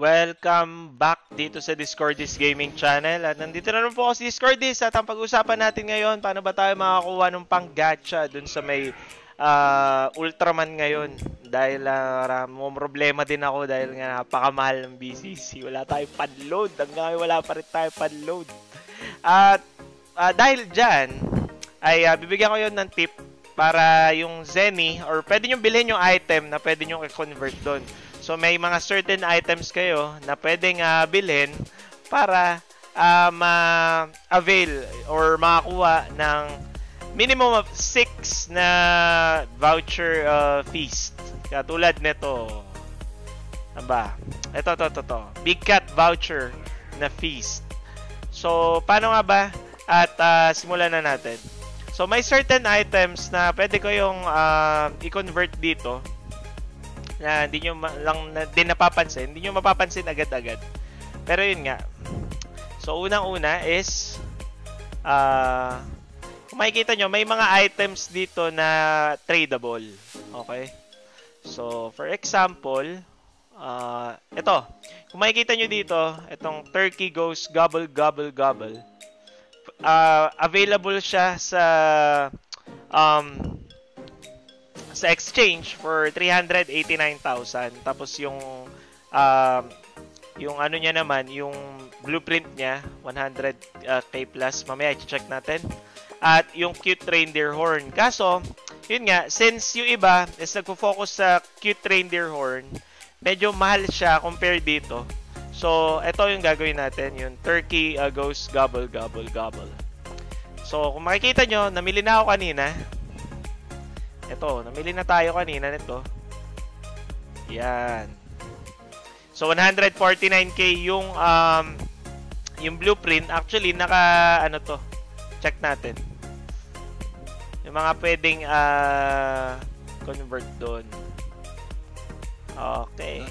Welcome back dito sa Discordis Gaming Channel. At nandito na rin po ako sa Discordis at ang pag-usapan natin ngayon, paano ba tayo makakuha ng pang gacha dun sa may uh, Ultraman ngayon. Dahil uh, problema din ako dahil nga napakamahal ng BCC. Wala tayong padload. Hanggang ngayon wala pa rin tayo padload. At uh, dahil dyan, ay uh, bibigyan ko yun ng tip para yung Zenny or pwede nyo bilhin yung item na pwede nyo i-convert doon. So may mga certain items kayo na pwedeng uh, bilhin para uh, ma-avail or makakuha ng minimum of 6 na voucher uh, feast. Katulad nito. Aba, ito, to, to, to. Big Cat voucher na feast. So, paano nga ba? At uh, simulan na natin. So, may certain items na pwede ko yung uh, i-convert dito na hindi nyo lang na, din napapansin, hindi nyo mapapansin agad-agad. Pero yun nga. So, unang-una is, uh, kung makikita nyo, may mga items dito na tradable. Okay? So, for example, uh, ito. Kung makikita nyo dito, itong Turkey Ghost Gobble Gobble Gobble. Uh, available siya sa um, sa exchange for 389,000. Tapos yung um, yung ano niya naman, yung blueprint niya, 100k uh, plus. Mamaya i-check natin. At yung cute reindeer horn. Kaso, yun nga, since yung iba is nagfo-focus sa cute reindeer horn, medyo mahal siya compare dito. So, ito yung gagawin natin, yung turkey uh, goes gobble, gobble, gobble. So, kung makikita nyo, namili na ako kanina. Ito, namili na tayo kanina nito. Yan. So 149k yung um yung blueprint actually naka ano to. Check natin. Yung mga pwedeng uh, convert doon. Okay.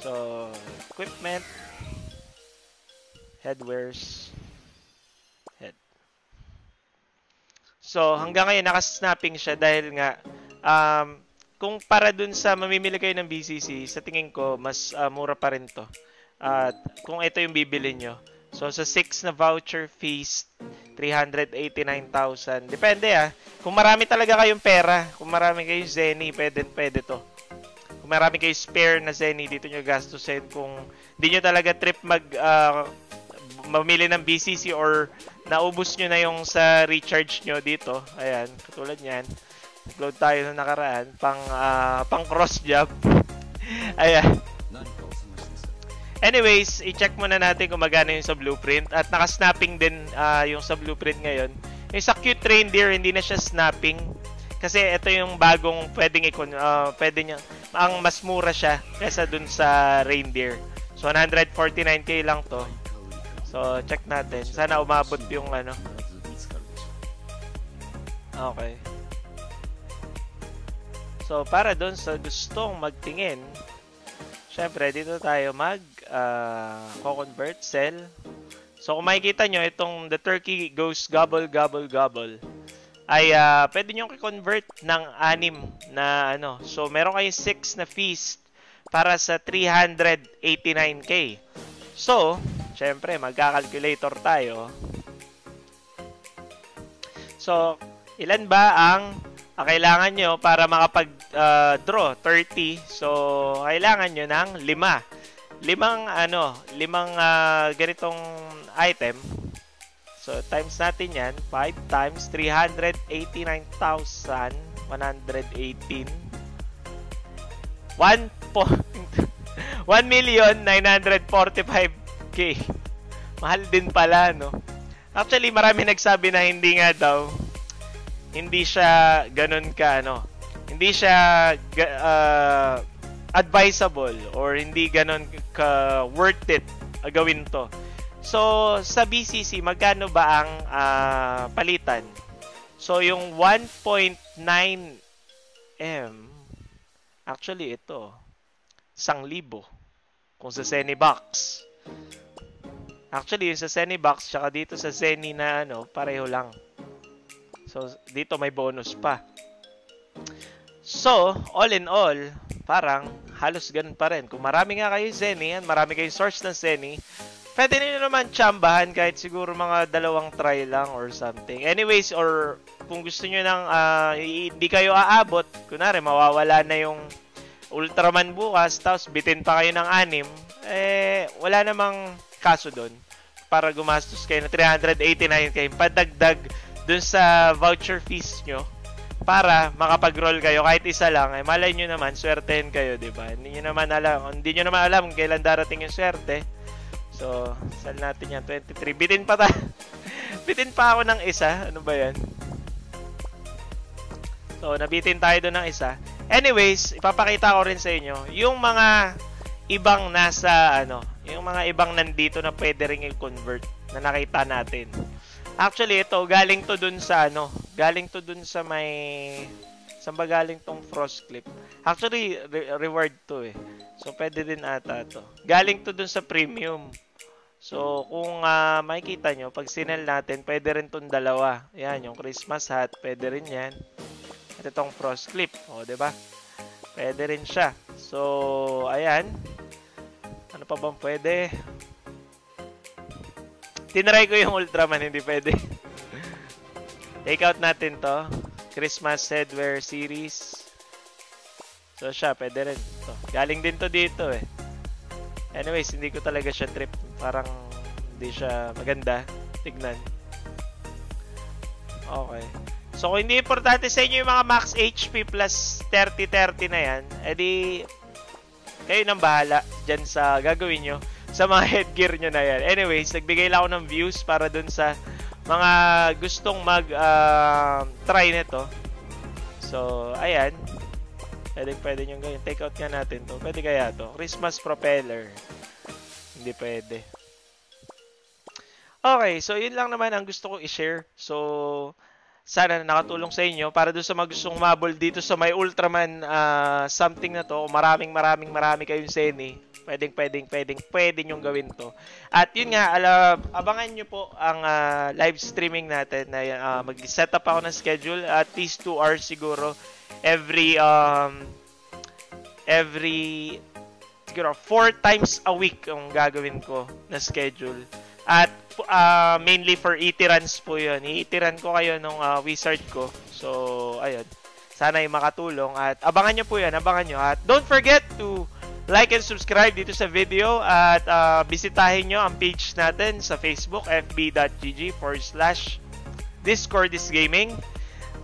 So, equipment headwears So, hanggang ngayon, nakasnapping siya dahil nga, um, kung para dun sa mamimili kayo ng BCC, sa tingin ko, mas uh, mura pa rin to. At uh, kung ito yung bibili nyo. So, sa 6 na voucher fees, 389,000. Depende ah. Kung marami talaga kayong pera, kung marami kayong Zenny, pwede, pwede to. Kung marami kayong spare na Zenny, dito nyo gastusin. Kung di nyo talaga trip mag, uh, mamili ng BCC or naubos nyo na yung sa recharge nyo dito. Ayan, katulad niyan. Upload tayo na nakaraan pang uh, pang cross job. Ayan. Anyways, i-check muna natin kung magana yung sa blueprint at naka-snapping din uh, yung sa blueprint ngayon. Yung sa cute reindeer hindi na siya snapping kasi ito yung bagong pwedeng ikon uh, pwede niya ang mas mura siya kaysa dun sa reindeer. So 149k lang to. So, check natin. Sana umabot yung ano. Okay. So, para doon sa gustong magtingin, syempre, dito tayo mag uh, co-convert, sell. So, kung makikita nyo, itong the turkey goes gobble, gobble, gobble, ay uh, pwede nyo i-convert ng anim na ano. So, meron kayong 6 na feast para sa 389k. So, Siyempre, magka-calculator tayo. So, ilan ba ang uh, kailangan nyo para makapag-draw? Uh, 30. So, kailangan nyo ng 5. Limang, ano, limang uh, ganitong item. So, times natin yan. 5 times 389,118. 1 1,945 Okay. Mahal din pala, no? Actually, marami nagsabi na hindi nga daw, hindi siya ganun ka, ano, hindi siya uh, advisable or hindi ganun ka worth it gawin to. So, sa BCC, magkano ba ang uh, palitan? So, yung 1.9 M, actually ito, 1,000 kung sa Box. Actually, yung sa Zenny box, tsaka dito sa Zenny na ano, pareho lang. So, dito may bonus pa. So, all in all, parang halos ganun pa rin. Kung marami nga kayo Zenny, yan, marami kayong source ng Zenny, pwede niyo naman chambahan kahit siguro mga dalawang try lang or something. Anyways, or kung gusto niyo nang uh, hindi kayo aabot, kunwari mawawala na yung Ultraman bukas, tapos bitin pa kayo ng anim, eh, wala namang kaso doon para gumastos kayo na 389 kayo padagdag dun sa voucher fees nyo para makapag-roll kayo kahit isa lang eh malay nyo naman swertehin kayo di ba? Hindi nyo naman alam hindi nyo naman alam kailan darating yung swerte. So sal natin yan 23 bitin pa ta bitin pa ako ng isa. Ano ba yan? So nabitin tayo doon ng isa. Anyways, ipapakita ko rin sa inyo yung mga ibang nasa ano, yung mga ibang nandito na pwede ring i-convert na nakita natin. Actually, ito galing to dun sa ano, galing to dun sa may saan ba galing tong frost clip? Actually, re- reward to eh. So, pwede din ata to. Galing to dun sa premium. So, kung uh, makikita nyo, pag sinel natin, pwede rin tong dalawa. Yan, yung Christmas hat, pwede rin yan. At itong frost clip. O, ba? Diba? Pwede rin siya. So, ayan. Ano pa bang pwede? Tinry ko yung Ultraman, hindi pwede. Take out natin to. Christmas Headwear Series. So, siya, pwede rin. To. Galing din to dito eh. Anyways, hindi ko talaga siya trip. Parang hindi siya maganda. Tignan. Okay. So, kung hindi importante sa inyo yung mga max HP plus 30-30 na yan, edi kayo nang bahala dyan sa gagawin nyo sa mga headgear nyo na yan. Anyways, nagbigay lang ako ng views para dun sa mga gustong mag uh, try nito. So, ayan. Pwede, pwede nyo gawin. Take out nga natin to. Pwede kaya to. Christmas propeller. Hindi pwede. Okay, so yun lang naman ang gusto ko i-share. So, sana nakatulong sa inyo para doon sa mga gustong mabol dito sa may Ultraman uh, something na to. Maraming maraming marami kayong seni. Pwedeng, pwedeng, pwedeng, pwede nyong gawin to. At yun nga, ala, abangan nyo po ang uh, live streaming natin na uh, mag-set up ako ng schedule at least 2 hours siguro every um, every siguro 4 times a week ang gagawin ko na schedule. At uh, mainly for itirans po yun. Iitiran ko kayo nung uh, wizard ko. So, ayun. Sana ay makatulong. At abangan nyo po yan. Abangan nyo. At don't forget to like and subscribe dito sa video. At uh, bisitahin nyo ang page natin sa Facebook, fb.gg forward slash discordisgaming.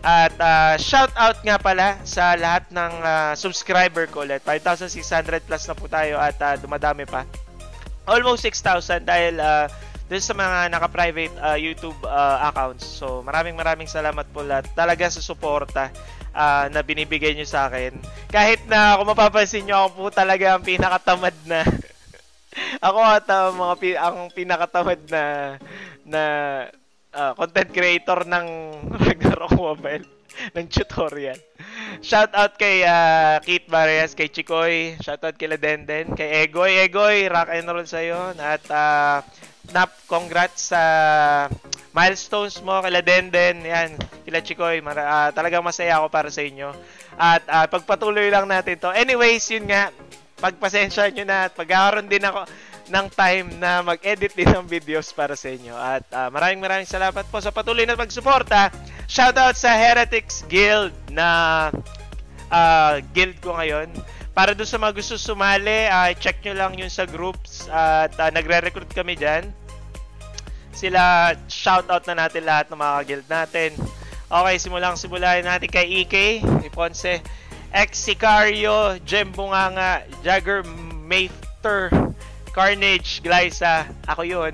At uh, shout out nga pala sa lahat ng uh, subscriber ko ulit. 5,600 plus na po tayo at uh, dumadami pa. Almost 6,000 dahil uh, dun sa mga naka-private uh, YouTube uh, accounts. So, maraming maraming salamat po lahat talaga sa suporta uh, na binibigay nyo sa akin. Kahit na kung mapapansin nyo, ako po talaga ang pinakatamad na ako at uh, mga pi- ang pinakatamad na na uh, content creator ng Ragnarok Mobile ng tutorial. Shout out kay uh, Kate Barrias, kay Chikoy, shout out kay Ladenden, kay Egoy. Egoy, rock and roll sa'yo. At uh, Nap, congrats sa milestones mo kila Denden, yan, kila Chikoy, mara, uh, talagang masaya ako para sa inyo. At uh, pagpatuloy lang natin to. Anyways, yun nga, pagpasensya nyo na at pagkakaroon din ako ng time na mag-edit din ng videos para sa inyo. At uh, maraming maraming salamat po sa patuloy na pagsuporta. Shoutout sa Heretics Guild na uh, guild ko ngayon. Para doon sa mga gusto sumali, uh, check nyo lang yun sa groups at uh, nagre-recruit kami dyan. Sila, shoutout na natin lahat ng mga guild natin. Okay, simulang simulahin natin kay EK, Iponse, X Sicario, Jem Bunganga, Jagger Mayfter, Carnage, Glyza, ako yun.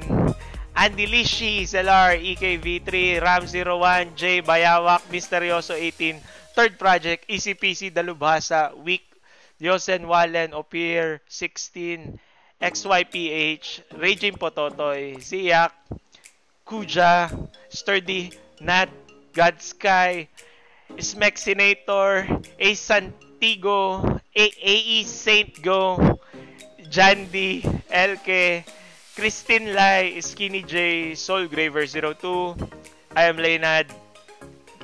Andy Lishi, Zelar, EKV3, Ram01, J Bayawak, Misterioso 18, Third Project, ECPC Dalubhasa, Week Yosen Wallen, Opir, 16, XYPH, Raging Pototoy, Ziyak, Kuja, Sturdy, Nat, Godsky, Smexinator, A Santigo, A AE Saint Go, Jandy, Elke, Christine Lai, Skinny J, Soul Graver 02, I am Leonard,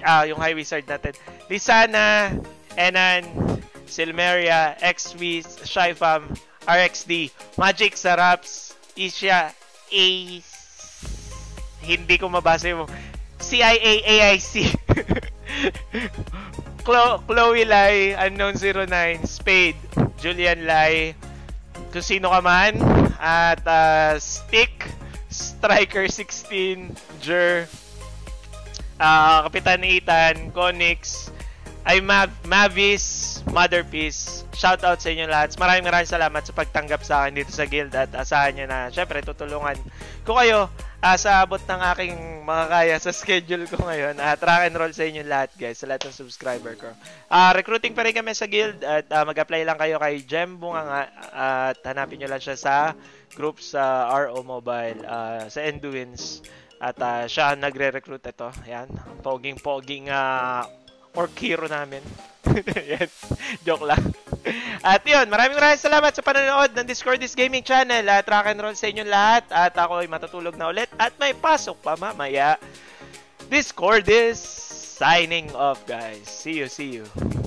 ah, yung High Wizard natin, Lisana, Enan, Silmeria, XV, Shyfam, RXD, Magic Saraps, Isha, Ace, hindi ko mabasa yung CIA AIC. Chlo Chloe Lai, Unknown 09, Spade, Julian Lai, kung sino ka man, at uh, Stick, Striker 16, Jer, uh, Kapitan Ethan, Conix, ay Mav Mavis, Motherpiece. Shout out sa inyo lahat. Maraming maraming salamat sa pagtanggap sa akin dito sa guild at asahan nyo na syempre tutulungan ko kayo uh, sa abot ng aking makakaya sa schedule ko ngayon. Uh, track and roll sa inyo lahat guys, sa lahat ng subscriber ko. Uh, recruiting pa rin kami sa guild at uh, mag-apply lang kayo kay Jem Bunga uh, at hanapin nyo lang siya sa group sa RO Mobile, uh, sa Enduins. At uh, siya nagre-recruit ito. Yan, poging-poging uh, orc hero namin. Yan. Joke lang. At yun, maraming maraming salamat sa panonood ng Discord This Gaming Channel. At rock and roll sa inyo lahat. At ako ay matutulog na ulit. At may pasok pa mamaya. Discord is signing off, guys. See you, see you.